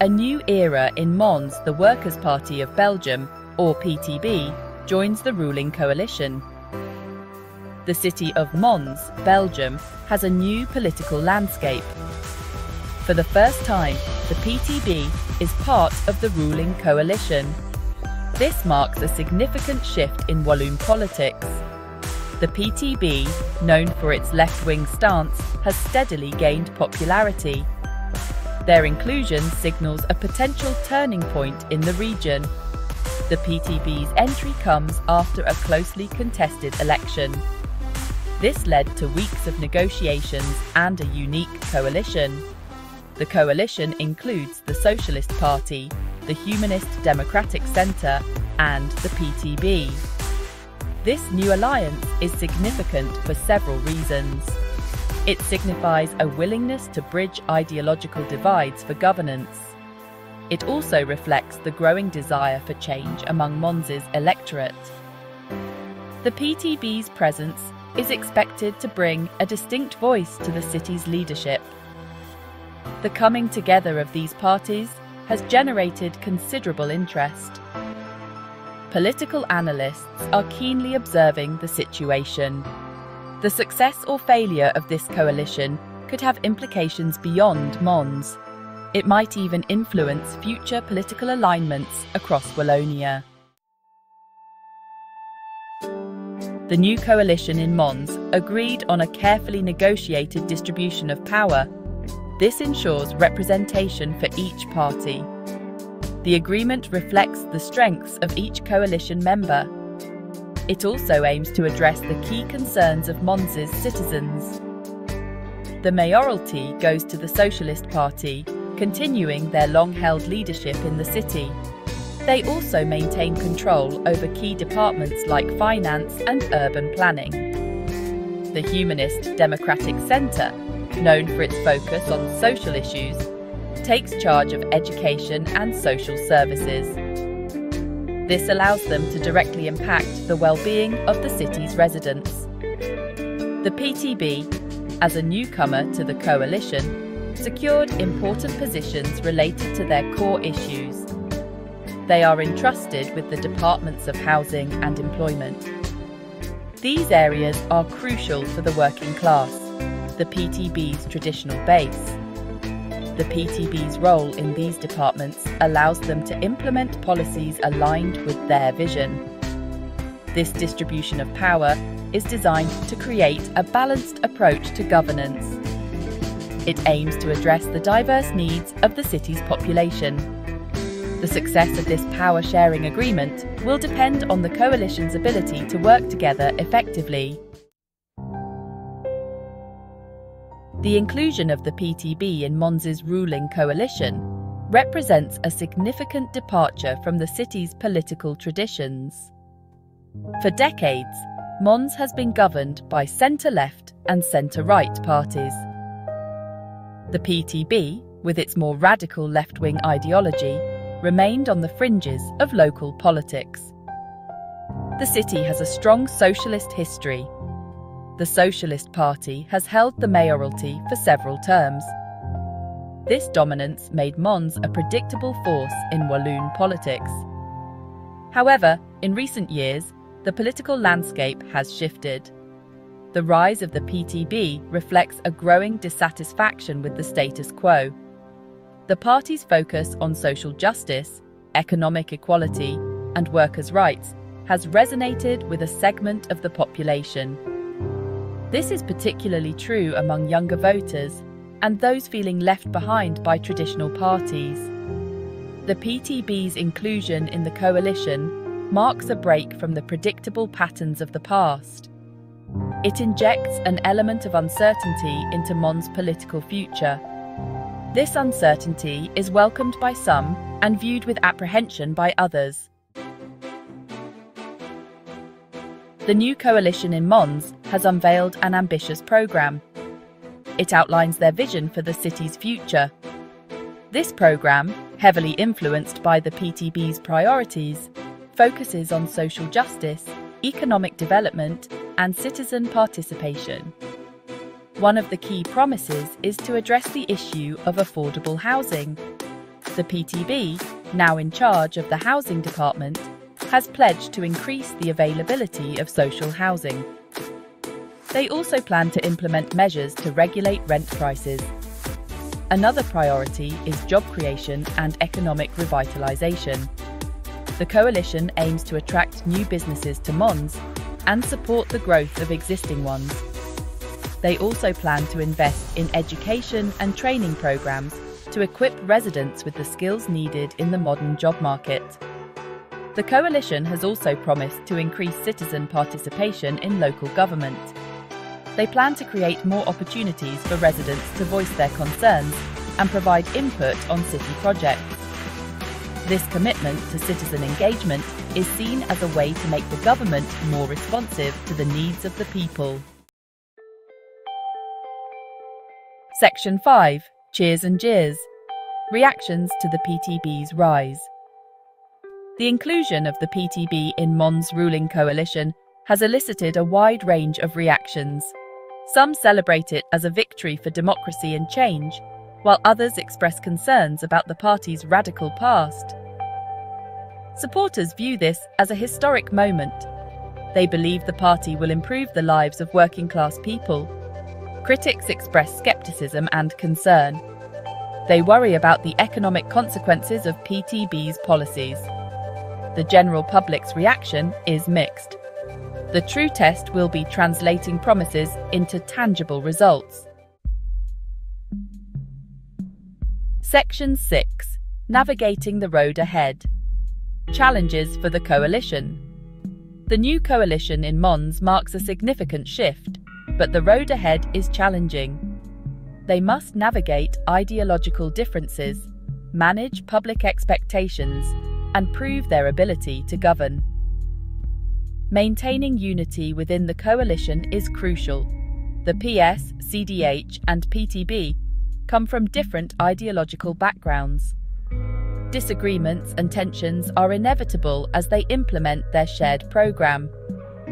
a new era in Mons, the Workers' Party of Belgium, or PTB, joins the ruling coalition. The city of Mons, Belgium, has a new political landscape. For the first time, the PTB is part of the ruling coalition. This marks a significant shift in Walloon politics. The PTB, known for its left wing stance, has steadily gained popularity. Their inclusion signals a potential turning point in the region. The PTB's entry comes after a closely contested election. This led to weeks of negotiations and a unique coalition. The coalition includes the Socialist Party, the Humanist Democratic Centre, and the PTB. This new alliance is significant for several reasons. It signifies a willingness to bridge ideological divides for governance. It also reflects the growing desire for change among Mons's electorate. The PTB's presence is expected to bring a distinct voice to the city's leadership. The coming together of these parties has generated considerable interest. Political analysts are keenly observing the situation. The success or failure of this coalition could have implications beyond Mons. It might even influence future political alignments across Wallonia. The new coalition in Mons agreed on a carefully negotiated distribution of power. This ensures representation for each party. The agreement reflects the strengths of each coalition member. It also aims to address the key concerns of Mons's citizens. The mayoralty goes to the Socialist Party, continuing their long-held leadership in the city. They also maintain control over key departments like finance and urban planning. The Humanist Democratic Centre, known for its focus on social issues, takes charge of education and social services. This allows them to directly impact the well-being of the city's residents. The PTB, as a newcomer to the coalition, secured important positions related to their core issues. They are entrusted with the departments of housing and employment. These areas are crucial for the working class, the PTB's traditional base. The PTB's role in these departments allows them to implement policies aligned with their vision. This distribution of power is designed to create a balanced approach to governance. It aims to address the diverse needs of the city's population. The success of this power sharing agreement will depend on the coalition's ability to work together effectively. The inclusion of the PTB in Mons's ruling coalition represents a significant departure from the city's political traditions. For decades, Mons has been governed by centre-left and centre-right parties. The PTB, with its more radical left-wing ideology, remained on the fringes of local politics. The city has a strong socialist history the Socialist Party has held the mayoralty for several terms. This dominance made Mons a predictable force in Walloon politics. However, in recent years, the political landscape has shifted. The rise of the PTB reflects a growing dissatisfaction with the status quo. The party's focus on social justice, economic equality, and workers' rights has resonated with a segment of the population. This is particularly true among younger voters and those feeling left behind by traditional parties. The PTB's inclusion in the coalition marks a break from the predictable patterns of the past. It injects an element of uncertainty into Mons' political future. This uncertainty is welcomed by some and viewed with apprehension by others. the new coalition in Mons has unveiled an ambitious programme. It outlines their vision for the city's future. This programme, heavily influenced by the PTB's priorities, focuses on social justice, economic development, and citizen participation. One of the key promises is to address the issue of affordable housing. The PTB, now in charge of the Housing Department, has pledged to increase the availability of social housing. They also plan to implement measures to regulate rent prices. Another priority is job creation and economic revitalisation. The coalition aims to attract new businesses to Mons and support the growth of existing ones. They also plan to invest in education and training programmes to equip residents with the skills needed in the modern job market. The coalition has also promised to increase citizen participation in local government they plan to create more opportunities for residents to voice their concerns and provide input on city projects. This commitment to citizen engagement is seen as a way to make the government more responsive to the needs of the people. Section 5 Cheers and Jeers Reactions to the PTB's Rise. The inclusion of the PTB in Mons' ruling coalition has elicited a wide range of reactions. Some celebrate it as a victory for democracy and change, while others express concerns about the party's radical past. Supporters view this as a historic moment. They believe the party will improve the lives of working class people. Critics express scepticism and concern. They worry about the economic consequences of PTB's policies. The general public's reaction is mixed. The true test will be translating promises into tangible results. Section 6 Navigating the Road Ahead Challenges for the Coalition. The new coalition in Mons marks a significant shift, but the road ahead is challenging. They must navigate ideological differences, manage public expectations, and prove their ability to govern. Maintaining unity within the coalition is crucial. The PS, CDH, and PTB come from different ideological backgrounds. Disagreements and tensions are inevitable as they implement their shared programme.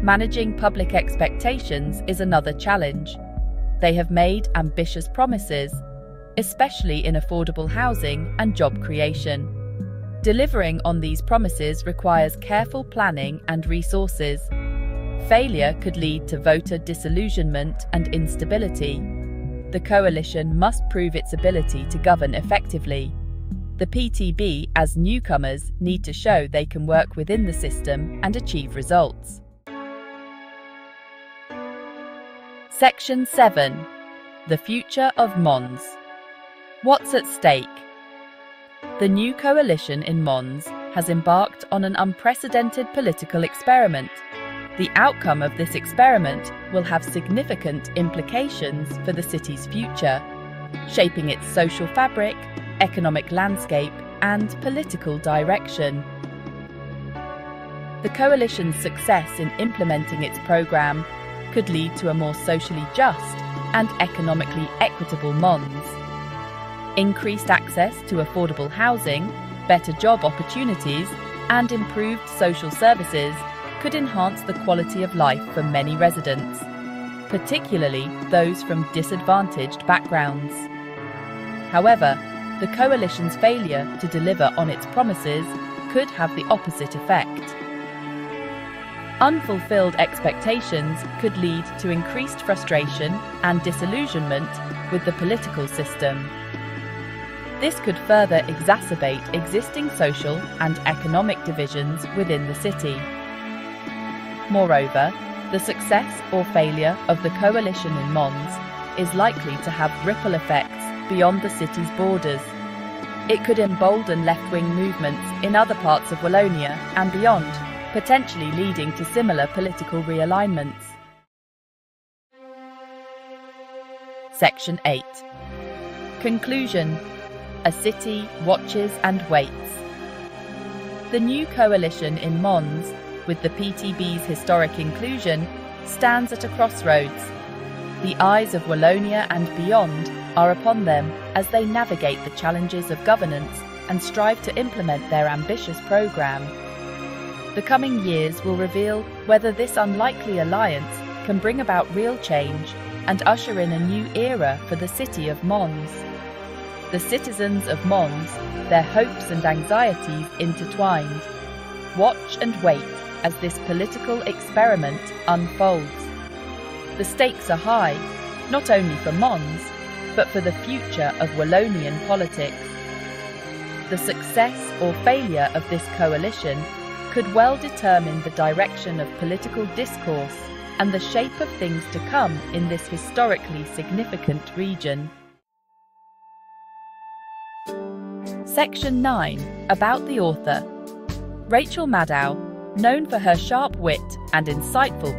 Managing public expectations is another challenge. They have made ambitious promises, especially in affordable housing and job creation. Delivering on these promises requires careful planning and resources. Failure could lead to voter disillusionment and instability. The coalition must prove its ability to govern effectively. The PTB, as newcomers, need to show they can work within the system and achieve results. Section 7 The Future of Mons. What's at stake? The new coalition in Mons has embarked on an unprecedented political experiment. The outcome of this experiment will have significant implications for the city's future, shaping its social fabric, economic landscape, and political direction. The coalition's success in implementing its programme could lead to a more socially just and economically equitable Mons. Increased access to affordable housing, better job opportunities, and improved social services could enhance the quality of life for many residents, particularly those from disadvantaged backgrounds. However, the coalition's failure to deliver on its promises could have the opposite effect. Unfulfilled expectations could lead to increased frustration and disillusionment with the political system. This could further exacerbate existing social and economic divisions within the city. Moreover, the success or failure of the coalition in Mons is likely to have ripple effects beyond the city's borders. It could embolden left wing movements in other parts of Wallonia and beyond, potentially leading to similar political realignments. Section 8 Conclusion a city watches and waits. The new coalition in Mons, with the PTB's historic inclusion, stands at a crossroads. The eyes of Wallonia and beyond are upon them as they navigate the challenges of governance and strive to implement their ambitious programme. The coming years will reveal whether this unlikely alliance can bring about real change and usher in a new era for the city of Mons. The citizens of Mons, their hopes and anxieties intertwined. Watch and wait as this political experiment unfolds. The stakes are high, not only for Mons, but for the future of Wallonian politics. The success or failure of this coalition could well determine the direction of political discourse and the shape of things to come in this historically significant region. Section 9 About the author. Rachel Maddow, known for her sharp wit and insightful